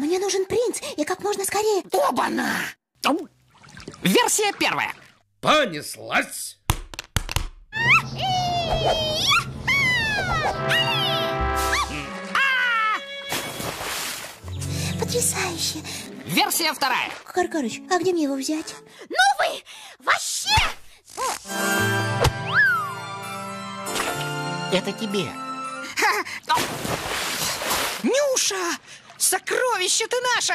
Мне нужен принц, и как можно скорее. Оба-на! Версия первая. Понеслась. Потрясающе. Версия вторая. Каркарыч, а где мне его взять? Ну вы вообще! Это тебе. Нюша! Сокровище ты наше!